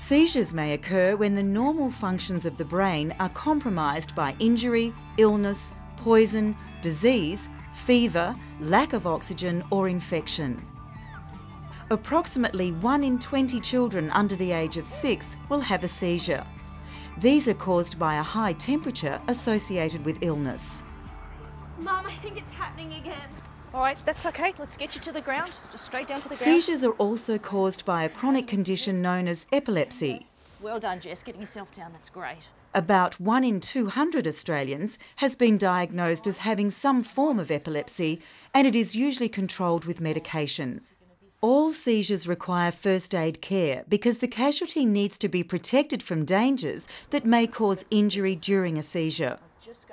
Seizures may occur when the normal functions of the brain are compromised by injury, illness, poison, disease, fever, lack of oxygen, or infection. Approximately 1 in 20 children under the age of 6 will have a seizure. These are caused by a high temperature associated with illness. Mum, I think it's happening again. All right, that's okay. Let's get you to the ground. Just straight down to the ground. Seizures are also caused by a chronic condition known as epilepsy. Well done, Jess. Getting yourself down. That's great. About 1 in 200 Australians has been diagnosed as having some form of epilepsy, and it is usually controlled with medication. All seizures require first aid care because the casualty needs to be protected from dangers that may cause injury during a seizure.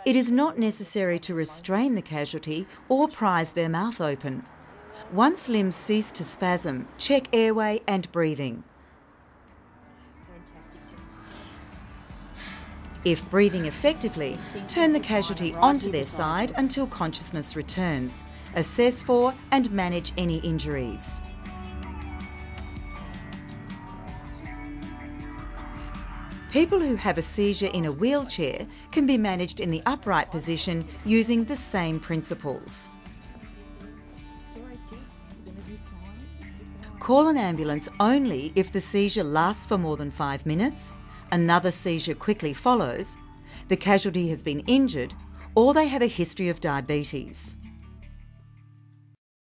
It is not necessary to restrain the casualty or prise their mouth open. Once limbs cease to spasm, check airway and breathing. If breathing effectively, turn the casualty onto their side until consciousness returns. Assess for and manage any injuries. People who have a seizure in a wheelchair can be managed in the upright position using the same principles. Call an ambulance only if the seizure lasts for more than five minutes, another seizure quickly follows, the casualty has been injured, or they have a history of diabetes.